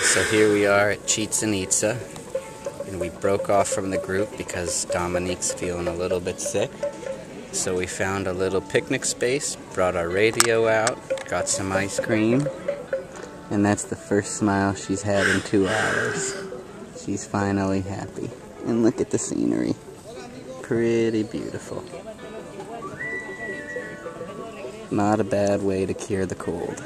So here we are at Chichen Itza, and we broke off from the group because Dominique's feeling a little bit sick. So we found a little picnic space, brought our radio out, got some ice cream, and that's the first smile she's had in two hours. She's finally happy. And look at the scenery. Pretty beautiful. Not a bad way to cure the cold.